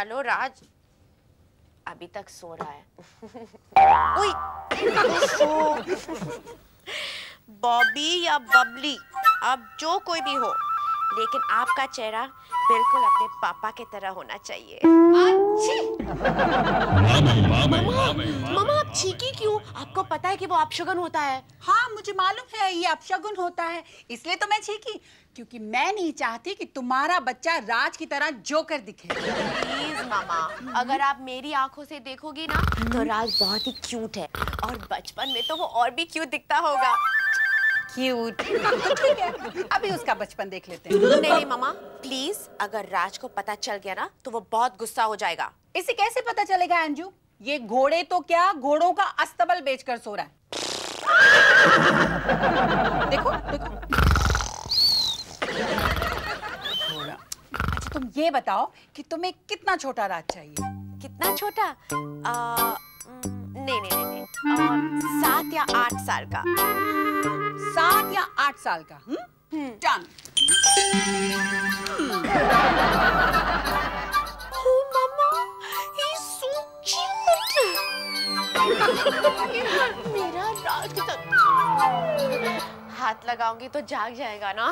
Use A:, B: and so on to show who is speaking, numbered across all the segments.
A: चलो राज। अभी तक सो रहा है। उई। बॉबी या बबली अब जो कोई भी हो लेकिन आपका चेहरा बिल्कुल अपने पापा के तरह होना चाहिए। मामा आप चीकी क्यों? आपको पता है कि वो अपशगुन होता है।
B: हाँ मुझे मालूम है ये अपशगुन होता है। इसलिए तो मैं छीकी क्योंकि मैं नहीं चाहती कि तुम्हारा बच्चा राज की तरह जोकर दिखे।
A: प्लीज़ मामा अगर आप मेरी आँखों से देखोगी ना तो राज बहुत ही क्यूट है। और बचपन में तो वो और भी क्यूट दिखता होगा।
B: क्यूट तो ठीक है। अभी उसका बचपन देख लेते हैं।
A: नहीं नहीं मामा प्लीज़ अगर राज को पता चल गया ना तो वो बहुत गुस्सा हो जाएगा।
B: इसे कैसे पता चलेगा अंजू? ये घोड़े तो क्या घोड़ों का अस्तबल बेचकर सो रहा है? देखो देखो घोड़ा अच्छा तुम ये बताओ कि तुम्हें कितना छोटा राज चाहिए?
A: कितना छोटा? आ, नहीं नहीं नहीं, नहीं। सात या आठ साल का।
B: सात या आठ साल का हम्म.
A: मेरा राज हाथ लगाऊँगी तो जाग जाएगा ना।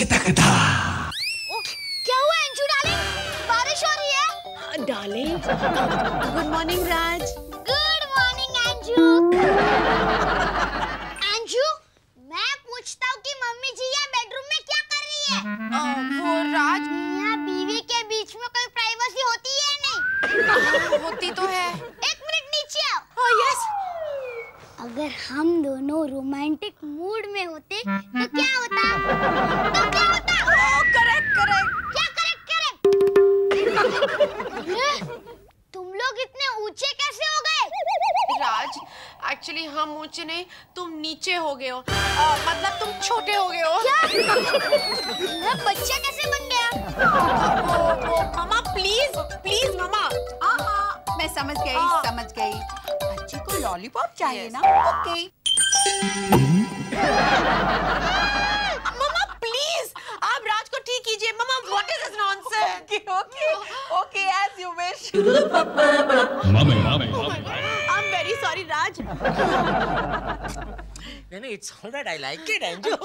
C: ओ, क्या हुआ अंशु डार्लिंग बारिश हो रही है
A: darling good morning Raj
C: good morning Anshu Anshu मैं पूछता हूँ कि मम्मी जी ये बेडरूम में क्या कर रही है
A: वो राज
C: मियाँ बीवी के बीच में कोई प्राइवेसी होती है नहीं
A: होती तो है
C: एक मिनट नीचे आओ
A: oh, यस
C: अगर हम दोनों रोमांटिक मूड में होते तो क्या होता? तो क्या होता?
A: ओ करेक्ट करेक्ट
C: क्या करेक्ट करेक्ट तुम लोग इतने ऊँचे कैसे हो गए?
A: राज एक्चुअली हम ऊँचे नहीं तुम नीचे हो गए हो। अ, मतलब तुम छोटे हो गए हो।
C: मैं बच्चा कैसे बन गया?
A: वो, वो, मामा प्लीज़ प्लीज़ मामा।
B: हाँ हाँ मैं समझ गई। समझ गई। बच्चे को लॉलीपॉप चाहिए ना ओके
A: मामा प्लीज़ आप राज को ठीक कीजिए. Mama what is this nonsense
B: okay okay okay as you wish
D: Mummy, mummy, mummy.
A: I am very sorry Raj
E: नहीं नहीं it's all right I like it Anju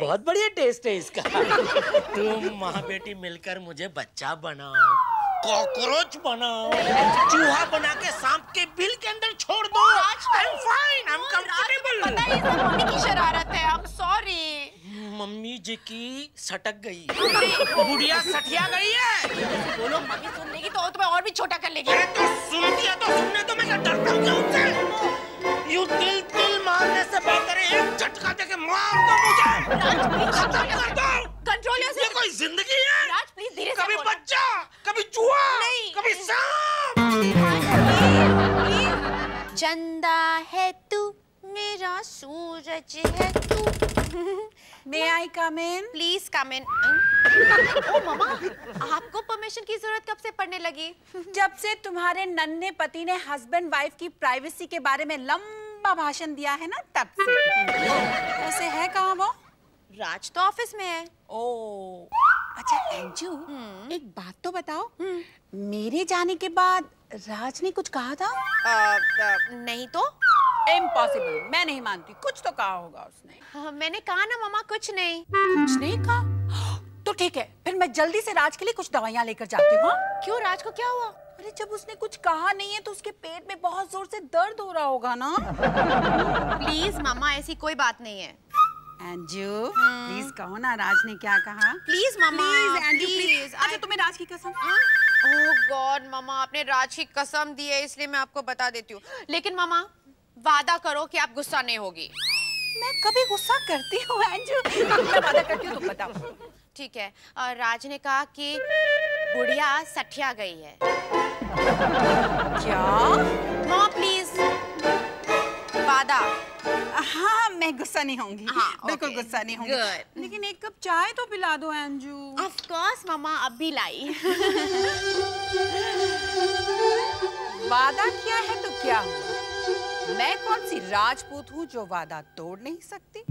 E: बहुत बढ़िया टेस्ट है इसका। तुम माँ बेटी मिलकर मुझे बच्चा बनाओ। कॉकरोच बनाओ। चूहा बना के सांप के बिल के अंदर छोड़ दो। I am fine I am comfortable
A: पता है ये सब मम्मी की शरारत है I am sorry
E: mummy ji की सटक गई। बुढ़िया सठिया गई है।
A: बोलो मम्मी सुन लेगी तो वो तुम्हें और भी छोटा कर लेगी।
E: तो सुनती है तो सुनने तो मैं डरता हूँ क्या उनसे? यू दिल दिल मारने से बेहतर है एक झटका देके मार दो मुझे। खत्म कर दो।
A: कंट्रोल
E: ये कोई ज़िंदगी है?
A: राज प्लीज़ धीरे से
E: कभी बच्चा कभी चूहा
A: नहीं।
E: कभी सांप।
A: चंदा है तू मेरा सूरज है तू।
B: मे आई कम इन
A: प्लीज़ कम इन ओ मामा आपको परमिशन की ज़रूरत कब से पड़ने लगी?
B: जब से तुम्हारे नन्हे पति ने हस्बैंड वाइफ की प्राइवेसी के बारे में लंबा भाषण दिया है ना तब से। वैसे है कहाँ वो?
A: राज तो ऑफ़िस में है।
B: ओ अच्छा अंजू एक बात तो बताओ। मेरे जाने के बाद राज ने कुछ कहा था?
A: अ, नहीं तो?
B: इम्पॉसिबल मैं नहीं मानती कुछ तो कहा होगा उसने।
A: हाँ, मैंने कहा ना मामा कुछ नहीं।
B: कुछ नहीं कहा? तो ठीक है फिर मैं जल्दी से राज के लिए कुछ दवाइयाँ लेकर जाती हूँ हाँ?
A: क्यों राज को क्या हुआ?
B: अरे जब उसने कुछ कहा नहीं है तो उसके पेट में बहुत ज़ोर से दर्द हो रहा होगा ना?
A: प्लीज़ मामा ऐसी कोई बात नहीं है।
B: अंजू प्लीज़ कहो ना राज ने क्या कहा?
A: Please mama
B: please Anju please अच्छा तुम्हें राज की कसम?
A: ओह गॉड मामा आपने राज की कसम दी है इसलिए मैं आपको बता देती हूँ। लेकिन मामा वादा करो कि आप गुस्सा नहीं होगी।
B: मैं कभी गुस्सा करती हूँ अंजू मैं वादा करती हूँ तुम बताओ।
A: ठीक है अ, राज ने कहा कि बुढ़िया सठिया गई है।
B: क्या?
A: मामा प्लीज़ वादा।
B: हाँ मैं गुस्सा नहीं होंगी।
A: हाँ,
B: बिल्कुल
A: okay.
B: गुस्सा नहीं होंगी।
A: Good.
B: लेकिन एक कप चाय तो पिला दो अंजू।
A: ऑफ़ कोर्स मामा अब भी लाई।
B: वादा किया है तो क्या हुआ? मैं कौन सी राजपूत हूँ जो वादा तोड़ नहीं सकती.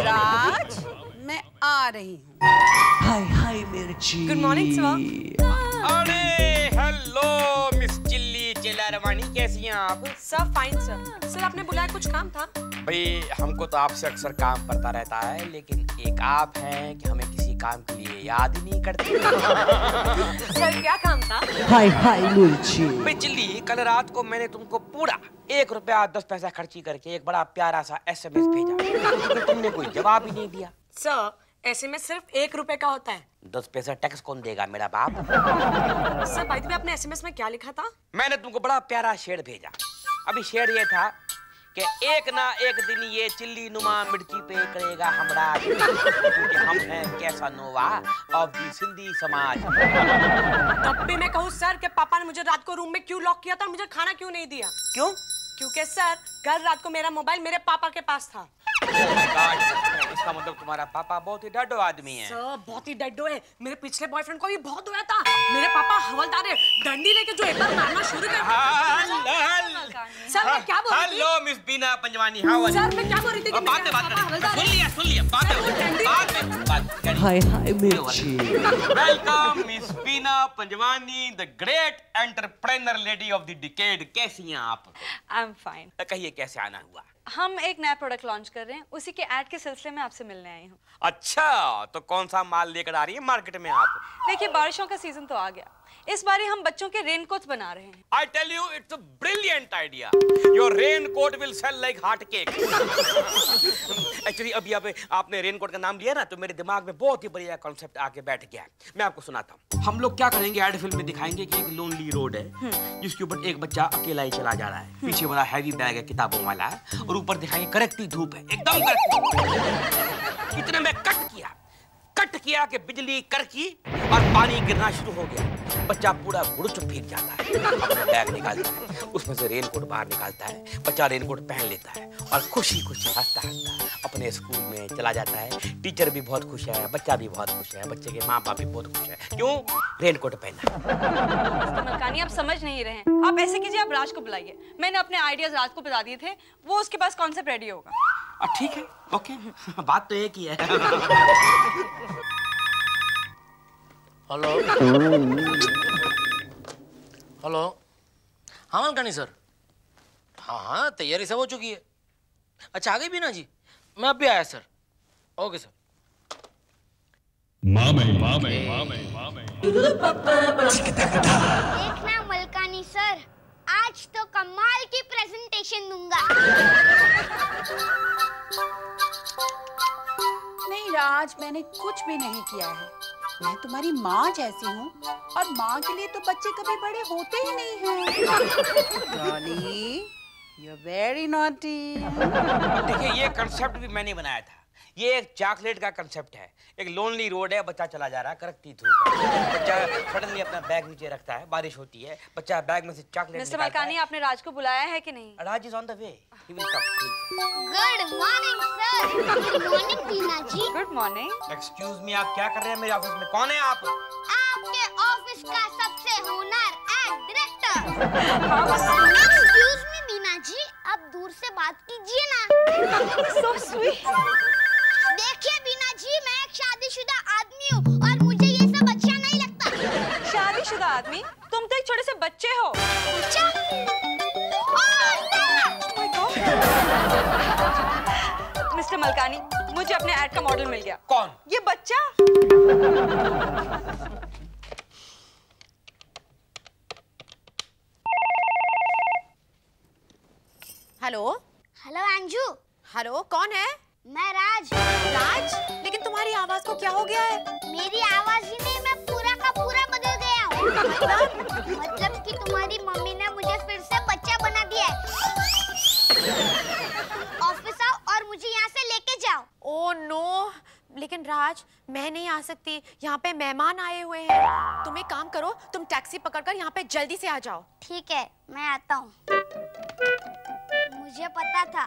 B: राज मैं आ रही हूँ।
F: Hi hi Mirchi
G: good morning sir
H: अरे हेलो मिस चिल्ली रवानी कैसी हैं आप?
G: सर फाइन सर सर आपने बुलाया कुछ काम था?
H: भाई हमको तो आपसे अक्सर काम पड़ता रहता है लेकिन एक आप हैं कि हमें किसी काम के लिए याद ही नहीं करते।
G: सर क्या काम था?
F: हाय हाय मिर्ची
H: भाई चिल्ली कल रात को मैंने तुमको पूरा एक रुपया दस पैसा खर्ची करके एक बड़ा प्यारा सा एसएमएस भेजा। लेकिन तुमने कोई जवाब ही नहीं दिया।
G: सर ऐसे में सिर्फ़ एक रुपए का होता है।
H: दस पैसा टैक्स कौन देगा मेरा बाप?
G: सर आपने एसएमएस में क्या लिखा था?
H: मैंने तुमको बड़ा प्यारा शेर भेजा। अभी शेर ये था कि एक ना एक दिन ये चिल्ली नुमा मिर्ची पे करेगा हमरा। क्योंकि हम हैं कैसा नोवा ऑफ़ दी सिंधी समाज।
G: तब भी मैं कहूँ सर कि पापा ने मुझे रात को रूम में क्यों लॉक किया था और मुझे खाना क्यों नहीं दिया?
H: क्यों?
G: क्योंकि सर कल रात को मेरा मोबाइल मेरे पापा के पास था।
H: Oh इसका मतलब तुम्हारा पापा बहुत ही डडो आदमी है।
G: सर बहुत ही डड्डो है। मेरे पिछले बॉयफ्रेंड को भी बहुत हुआ था। मेरे पापा हवलदार है। डंडी लेके जो एक बार मारना शुरू कर सर मैं क्या बोल रही
H: hello miss Bina Panjwani how
G: sir मैं क्या बोल रही थी कि
H: बात बात सुन लिया सुन लिया बात बात करिए
F: hi hi Mirchi.
H: Welcome miss Bina Panjwani the great entrepreneur lady of the decade कैसी हैं आप?
I: आई एम फाइन
H: कहिए कैसे आना हुआ?
I: हम एक नया प्रोडक्ट लॉन्च कर रहे हैं उसी के एड के सिलसिले में आपसे मिलने आई हूँ।
H: अच्छा तो कौन सा माल लेकर आ रही है मार्केट में आप?
I: देखिए बारिशों का सीज़न तो आ गया। इस बारी हम बच्चों के रेनकोट बना रहे हैं।
H: Tell you, it's a brilliant idea. Your raincoat will sell like hot cake. Actually, अभी अब आपने रेनकोट का नाम लिया ना तो मेरे दिमाग में बहुत ही बढ़िया कॉन्सेप्ट आके बैठ गया मैं आपको सुनाता हूँ। हम लोग क्या करेंगे एड फ़िल्म में दिखाएँगे कि एक लोनली रोड है जिसके ऊपर एक बच्चा अकेला ही चला जा रहा है। पीछे बड़ा हैवी बैग है किताबों वाला और ऊपर दिखाएँगे कड़कती धूप है एकदम इतने में कट किया। कट किया कि बिजली करकी और पानी गिरना शुरू हो गया। बच्चा पूरा गुड़च भीग जाता है। अपना बैग निकालता है उसमें से रेनकोट बाहर निकालता है बच्चा रेनकोट पहन लेता है और खुशी खुशी हंसता हंसता अपने स्कूल में चला जाता है। टीचर भी बहुत खुश है बच्चा भी बहुत खुश है बच्चे के माँ बाप भी बहुत खुश है। क्यों? रेनकोट पहना
I: मलकानी आप समझ नहीं रहे हैं। आप ऐसे कीजिए आप राज को बुलाइए। मैंने अपने आइडियाज़ राज को बता दिए थे वो उसके पास कॉन्सेप्ट रेडी होगा?
H: ठीक है ओके बात तो एक ही है।
E: हेलो हेलो हाँ मलकानी सर। हाँ हाँ तैयारी सब हो चुकी है। अच्छा आ गई बीना जी? मैं अब भी आया सर। Okay sir.
D: मामे मामे मामे मामे
C: देखना मलकानी सर आज तो कमाल की प्रेजेंटेशन दूँगा।
B: नहीं राज मैंने कुछ भी नहीं किया है। मैं तुम्हारी माँ जैसी हूँ और माँ के लिए तो बच्चे कभी बड़े होते ही नहीं हैं। डॉली यू वेरी नॉटी
H: देखिए ये कंसेप्ट भी मैंने बनाया था। ये एक चॉकलेट का कंसेप्ट है। एक लोनली रोड है बच्चा चला जा रहा है करकती धूप बच्चा सडनली अपना बैग नीचे रखता है बारिश होती है बच्चा बैग में से चॉकलेट
I: मिस्टर मलकानी आपने राज को बुलाया है कि नहीं?
H: Raj is on the way he will come
C: good morning sir good morning Tina ji
I: good morning
H: excuse me आप क्या कर रहे हैं मेरे ऑफ़िस में? कौन है आप?
C: आपके ऑफ़िस का सबसे owner and director excuse me Bina ji आप दूर से बात कीजिए ना।
I: सो स्वीट
C: देखिए बीना जी मैं एक शादीशुदा आदमी हूँ और मुझे ये सब अच्छा नहीं लगता।
I: शादीशुदा आदमी? तुम तो एक छोटे से बच्चे हो।
C: no!
I: मिस्टर मलकानी मुझे अपने एड का मॉडल मिल गया।
H: कौन?
I: ये बच्चा।
A: हो गया है
C: मेरी आवाज़ ही नहीं मैं पूरा का पूरा बदल गया हूँ। मतलब कि तुम्हारी मम्मी ने मुझे फिर से बच्चा बना दिया है। ऑफ़िस आओ और मुझे यहाँ से लेके जाओ।
A: Oh no. लेकिन राज मैं नहीं आ सकती। यहाँ पे मेहमान आए हुए हैं। तुम एक काम करो तुम टैक्सी पकड़कर यहाँ पे जल्दी से आ जाओ।
C: ठीक है मैं आता हूँ। मुझे पता था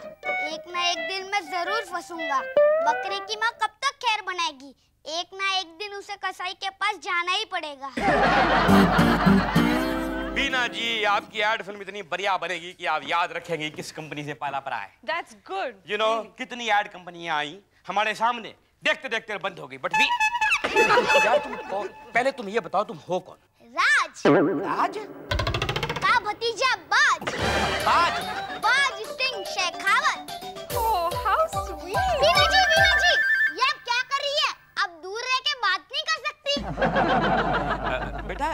C: एक ना एक दिन मैं ज़रूर फंसूँगा। बकरे की माँ कब तक खैर बनाएगी? एक ना एक दिन उसे कसाई के पास जाना ही पड़ेगा।
H: बीना जी आपकी एड फ़िल्म इतनी बढ़िया बनेगी कि आप याद रखेंगे किस कंपनी से पाला पड़ा है।
I: दैट्स गुड
H: यू नो कितनी एड कंपनियाँ आई हमारे सामने। देखते देखते बंद हो गई बट भी यार तुम कौन? पहले तुम ये बताओ तुम हो कौन?
C: राज।
H: राज?
C: का भतीजा बाज।
H: बाज?
C: बाज सिंह शेखावत।
H: बेटा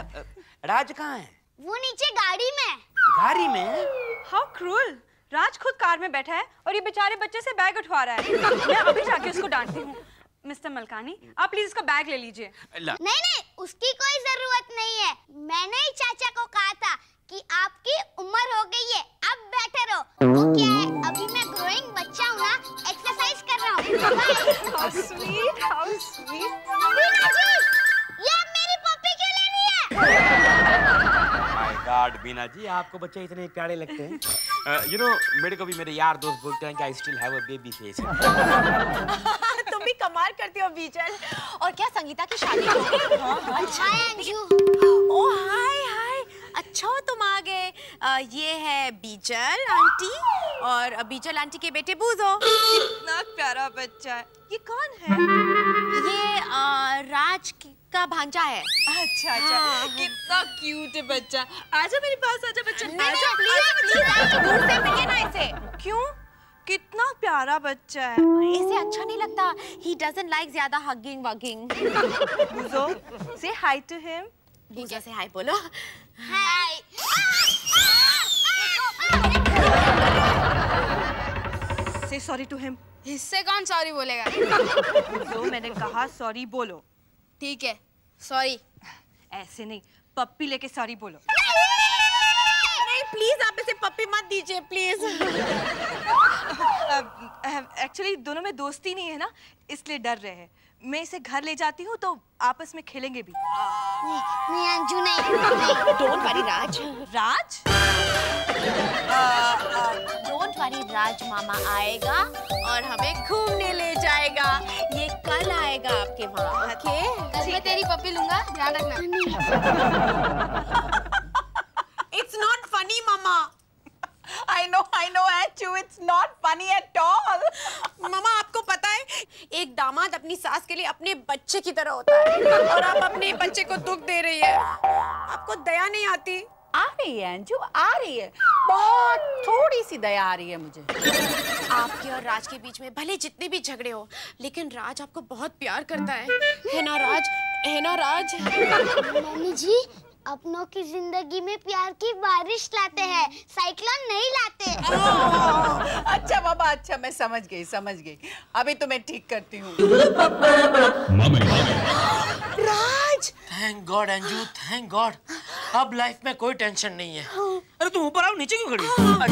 H: राज कहाँ है?
C: वो नीचे गाड़ी में।
H: गाड़ी में?
I: हाउ क्रूअल राज खुद कार में बैठा है और ये बेचारे बच्चे से बैग उठवा रहा है। मैं अभी जाके उसको डांटती हूँ। मिस्टर मलकानी आप प्लीज़ इसका बैग ले लीजिए।
C: नहीं नहीं उसकी कोई ज़रूरत नहीं है। मैंने ही चाचा को कहा था कि आपकी उम्र हो गई है अब बैठे रहो। वो बीना जी
H: आपको बच्चे इतने प्यारे लगते हैं। यू नो मेरे को भी मेरे यार दोस्त बोलते हैं कि I still have a baby face
A: तुम भी कमाल करती हो बीजल और क्या संगीता की शादी हो गई? हाँ हाँ
C: हाय अंजू।
A: ओ हाय हाय। अच्छा हो तुम आ गए ये है बीजल आंटी। और बीजल आंटी के बेटे बूजो।
I: कितना प्यारा बच्चा है। ये कौन है?
A: ये अ, राज की- का भांजा है।
I: अच्छा अच्छा।
A: हाँ।
I: कितना क्यूट है बच्चा। आजा मेरे पास आजा बच्चा।
A: नहीं,
I: आजा
A: नहीं, please, please, दूर से मिलिए ना इसे।
I: क्यों? कितना प्यारा बच्चा है।
A: इसे अच्छा नहीं लगता। ही डजंट लाइक ज़्यादा हगिंग वगिंग
I: बुजो से हाय टू हिम
A: बूजो से हाय बोलो।
C: हाय
I: से सॉरी टू हिम
J: इससे कौन सॉरी बोलेगा?
I: बुजो मैंने कहा सॉरी बोलो।
J: ठीक है सॉरी
I: ऐसे नहीं पप्पी लेके सॉरी बोलो।
A: नहीं प्लीज़ आप इसे पप्पी मत दीजिए प्लीज़
I: एक्चुअली दोनों में दोस्ती नहीं है ना इसलिए डर रहे हैं। मैं इसे घर ले जाती हूँ तो आपस में खेलेंगे भी।
C: नहीं नहीं अंजू नहीं
A: don't worry Raj
I: Raj?
A: Don't worry Raj मामा आएगा और हमें घूमने ले जाएगा ये कल आएगा आपके वहाँ ओके
J: कल मैं तेरी पप्पी लूँगा ध्यान रखना
B: It's not funny, Mama. I know, I know, Achu. It's not funny at all.
A: मामा आपको पता है एक दामाद अपनी सास के लिए अपने बच्चे की तरह होता है और आप अपने बच्चे को दुख दे रही है आपको दया नहीं आती
B: रही है अंजू आ रही है। बहुत थोड़ी सी दया आ रही है मुझे।
A: आपके और राज के बीच में भले जितने भी झगड़े हो लेकिन राज आपको बहुत प्यार करता है। है ना राज? है ना राज?
C: मम्मी जी अपनों की ज़िंदगी में प्यार की बारिश लाते हैं। साइक्लोन नहीं लाते।
B: अच्छा बाबा अच्छा मैं समझ गई समझ गई। अभी तो मैं ठीक करती हूँ।
D: Mame.
A: Raj
E: thank God Anju thank God अब लाइफ में कोई टेंशन नहीं है। अरे तुम ऊपर आओ नीचे क्यों खड़ी हो? हाँ.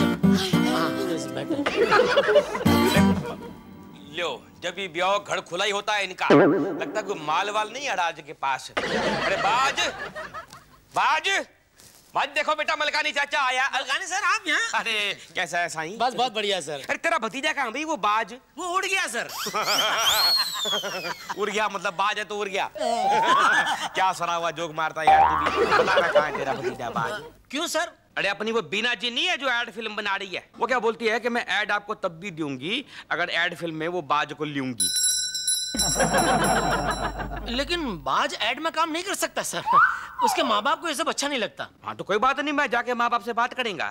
H: लो जब ये ब्याह घर खुला ही होता है इनका लगता है कोई माल वाल नहीं है राज के पास। अरे बाज बाज। बाज देखो बेटा मलकानी चाचा आया।
E: मलकानी सर आप यहाँ?
H: अरे कैसा है साईं?
E: बस बहुत बढ़िया सर।
H: अरे तेरा भतीजा कहाँ भाई? वो बाज।
E: वो उड़ गया सर।
H: उड़ गया मतलब बाज है तो उड़ गया। क्या सरा हुआ जोक मारता है यार तू भी? बता ना कहाँ है तेरा भतीजा बाज?
E: क्यों सर?
H: अरे अपनी वो बीना जी नहीं है जो एड फ़िल्म बना रही है? वो क्या बोलती है कि मैं एड आपको तब भी दूँगी अगर एड फ़िल्म में वो बाज को लूँगी?
E: लेकिन बाज एड में काम नहीं कर सकता सर। उसके माँ बाप को ये सब अच्छा नहीं लगता।
H: हाँ तो कोई बात नहीं मैं जाके माँ बाप से बात करेंगा।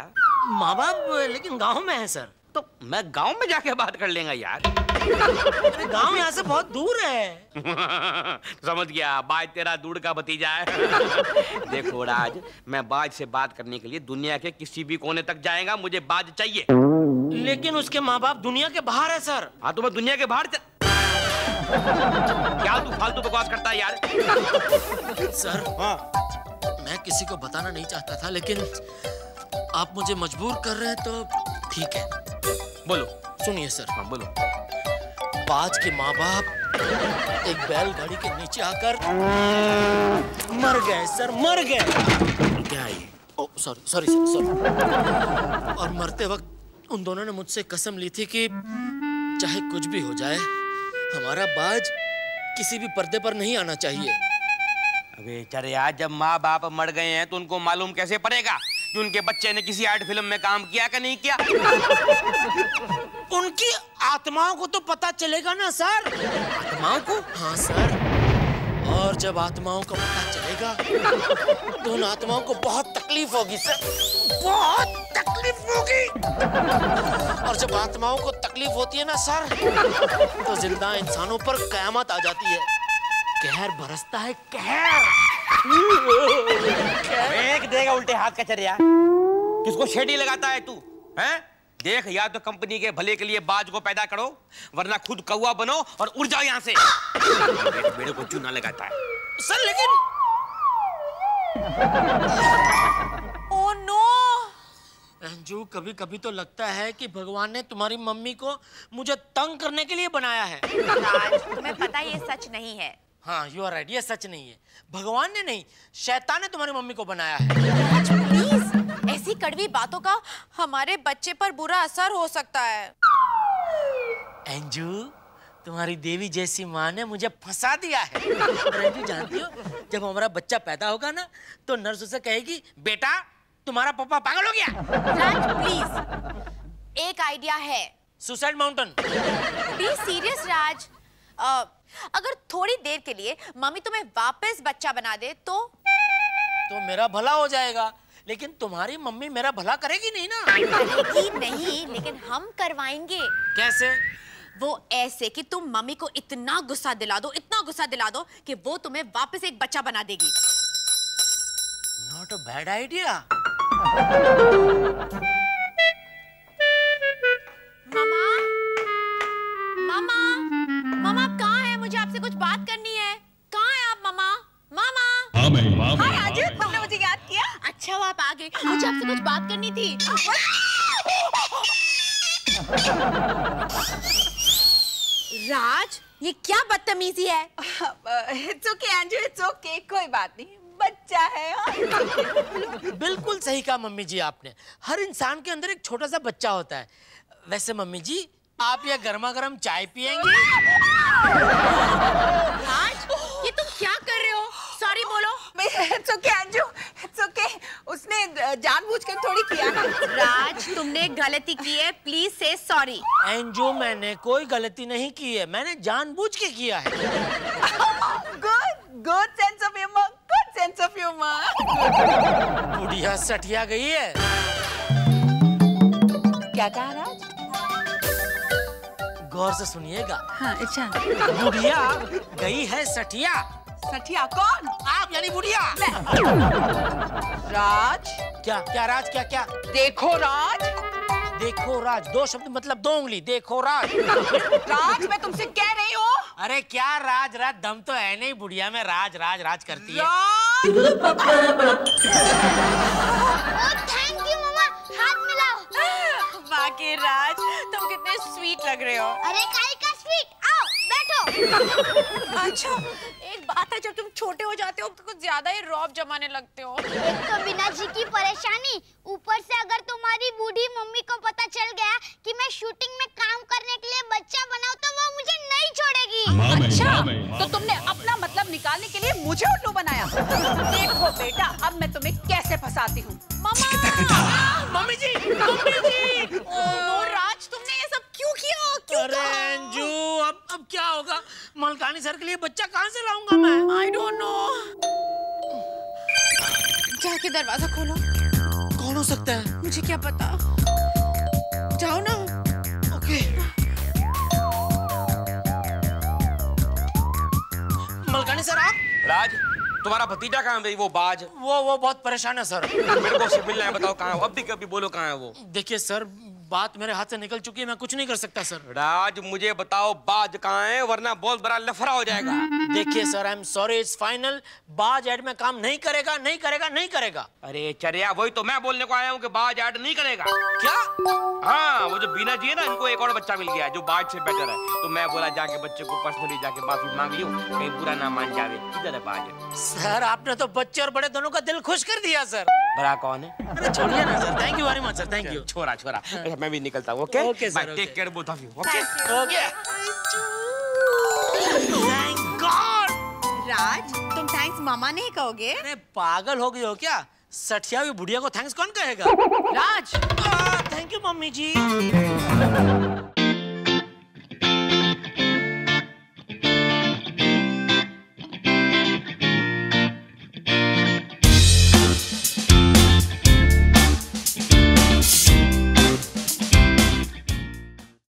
E: माँ बाप लेकिन गाँव में है सर।
H: तो मैं गाँव में जाके बात कर लेंगा यार।
E: गाँव यहाँ से बहुत दूर है।
H: समझ गया बाज तेरा दूर का भतीजा है। देखो राज मैं बाज से बात करने के लिए दुनिया के किसी भी कोने तक जाएगा मुझे बाज चाहिए।
E: लेकिन उसके माँ बाप दुनिया के बाहर है सर।
H: हाँ तो मैं दुनिया के बाहर. क्या तू फालतू बकवास करता है यार?
E: सर
H: हाँ।
E: मैं किसी को बताना नहीं चाहता था लेकिन आप मुझे मजबूर कर रहे हैं तो ठीक है।
H: बोलो।
E: सुनिए सर।
H: हाँ बोलो।
E: बाज के माँ बाप एक बैलगाड़ी के नीचे आकर मर गए सर मर गए।
H: क्या ये?
E: Oh sorry sorry sorry. और मरते वक्त उन दोनों ने मुझसे कसम ली थी कि चाहे कुछ भी हो जाए हमारा बाज किसी भी पर्दे पर नहीं आना चाहिए।
H: अबे चले यार जब माँ बाप मर गए हैं तो उनको मालूम कैसे पड़ेगा कि उनके बच्चे ने किसी आर्ट फ़िल्म में काम किया कि नहीं किया?
E: उनकी आत्माओं को तो पता चलेगा ना सर? आत्माओं को? हाँ सर। जब आत्माओं का पता चलेगा तो उन आत्माओं को बहुत तकलीफ़ होगी सर। बहुत तकलीफ़ होगी। और जब आत्माओं को तकलीफ़ होती है ना सर तो ज़िंदा इंसानों पर कयामत आ जाती है। कहर बरसता है कहर।
H: फेंक देगा उल्टे हाथ का चरिया। किसको शेडी लगाता है तू हैं? देख या तो कंपनी के भले के लिए बाज को पैदा करो वरना खुद कौवा बनो और उड़ जाओ यहाँ से। मेरे को चूना लगाता है।
E: सर लेकिन
A: ओ नो
E: अंजू कभी कभी तो लगता है कि भगवान ने तुम्हारी मम्मी को मुझे तंग करने के लिए बनाया है।
A: राज तुम्हें पता ये सच नहीं है।
E: हाँ यू आर राइट ये सच नहीं है। भगवान ने नहीं शैतान ने तुम्हारी मम्मी को बनाया है।
A: प्लीज़ ऐसी कड़वी बातों का हमारे बच्चे पर बुरा असर हो सकता है।
E: अंजू तुम्हारी देवी जैसी माँ ने मुझे फंसा दिया है। जानती हो जब हमारा बच्चा पैदा होगा ना तो नर्स उसे कहेगी बेटा तुम्हारा पापा पागल हो गया।
A: प्लीज़ एक आइडिया है।
E: Suicide mountain
A: be serious Raj अगर थोड़ी देर के लिए मम्मी तुम्हें वापस बच्चा बना दे तो?
E: तो मेरा भला हो जाएगा लेकिन तुम्हारी मम्मी मेरा भला करेगी नहीं ना?
A: करेगी नहीं लेकिन हम करवाएँगे।
E: कैसे?
A: वो ऐसे कि तुम मम्मी को इतना गुस्सा दिला दो इतना गुस्सा दिला दो कि वो तुम्हें वापस एक बच्चा बना देगी।
E: नॉट अ बैड आइडिया
A: मामा? मामा? मामा कहाँ है? मुझे आपसे कुछ बात करनी है। कहाँ है आप मामा? मामा?
D: हाँ मैं हाँ।
B: तुमने मुझे याद किया?
A: अच्छा वो आप आ गए। मुझे आपसे कुछ बात करनी थी। राज ये क्या बदतमीजी है?
B: It's okay Anju it's okay कोई बात नहीं बच्चा है।
E: बिल्कुल सही कहा मम्मी जी आपने। हर इंसान के अंदर एक छोटा सा बच्चा होता है। वैसे मम्मी जी आप ये गर्मा गर्म चाय पियेंगे
A: राज ये तुम क्या कर रहे हो? सॉरी बोलो।
B: It's okay Anju it's okay उसने जानबूझकर थोड़ी किया है
A: राज तुमने गलती की है प्लीज़ से सॉरी
E: एंजो मैंने कोई गलती नहीं की है मैंने जानबूझ के किया है।
B: Good good sense of humour good sense of humour
E: बुढ़िया सठिया गई है।
B: क्या कहा राज?
E: गौर से सुनिएगा।
B: हाँ अच्छा।
E: बुढ़िया गई है सठिया।
B: सठिया कौन?
E: यानी बुढ़िया।
B: राज?
E: क्या क्या राज क्या क्या?
B: देखो राज।
E: देखो राज दो शब्द मतलब दो उंगली देखो राज।
B: राज मैं तुमसे कह रही हूँ।
E: अरे क्या राज राज दम तो है नहीं बुढ़िया में राज राज राज करती है।
B: राज?
C: थैंक यू मम्मा हाथ मिलाओ।
A: वाकई राज तुम कितने स्वीट लग रहे हो।
C: अरे काई का स्वीट आओ बैठो।
A: अच्छा बात है जब तुम छोटे हो जाते हो तो कुछ ज़्यादा ही रौब जमाने लगते हो।
C: तो बिना जी की परेशानी ऊपर से अगर तुम्हारी बूढ़ी मम्मी को पता चल गया कि मैं शूटिंग में काम करने के लिए बच्चा बनाऊँ तो वो मुझे नहीं छोड़ेगी।
B: अच्छा तो तुमने अपना मतलब निकालने के लिए मुझे उल्लू बनाया। देखो बेटा अब मैं तुम्हें कैसे फंसाती हूँ?
E: Mummy ji mummy ji!
A: No Raj तुमने
E: अरे अंजू अब अब क्या होगा? मलकानी सर के लिए बच्चा कहाँ से लाऊँगा मैं?
A: आई डोंट नो जाके दरवाज़ा खोलो।
E: कौन हो सकता है?
A: मुझे क्या पता? जाओ ना।
E: ओके मलकानी सर आप?
H: राज तुम्हारा भतीजा कहाँ है भाई? वो बाज।
E: वो वो बहुत परेशान है सर।
H: मेरे को मिलना है बताओ कहाँ है वो? अब भी कभी बोलो कहाँ है वो?
E: देखिए सर बात मेरे हाथ से निकल चुकी है मैं कुछ नहीं कर सकता सर।
H: राज मुझे बताओ बाज कहाँ है वरना बहुत बड़ा लफड़ा हो जाएगा।
E: देखिए sir I am sorry it's final बाज एड में काम नहीं करेगा नहीं करेगा नहीं करेगा।
H: अरे चरिया वही तो मैं बोलने को आया हूँ कि बाज ऐड नहीं करेगा।
E: क्या?
H: हाँ वो जो बीना जी है ना इनको एक और बच्चा मिल गया है जो बाज से बेटर है। तो मैं बोला जाके बच्चे को पर्सनली जाके माफ़ी मांग लियो कहीं बुरा ना मान जावे। किधर है बाज?
E: सर आपने तो बच्चे और बड़े दोनों का दिल खुश कर दिया सर।
H: बड़ा कौन है?
E: अरे छोड़िए ना sir thank you very much sir thank you
H: छोरा छोरा अच्छा, मैं भी निकलता हूँ okay
E: Okay, sir,
H: take care both of you okay
E: okay thank God
A: Raj तुम थैंक्स मामा नहीं कहोगे?
E: अरे पागल हो गई हो क्या? सठिया हुई बुढ़िया को थैंक्स कौन कहेगा?
A: Raj.
E: Thank you mummy ji.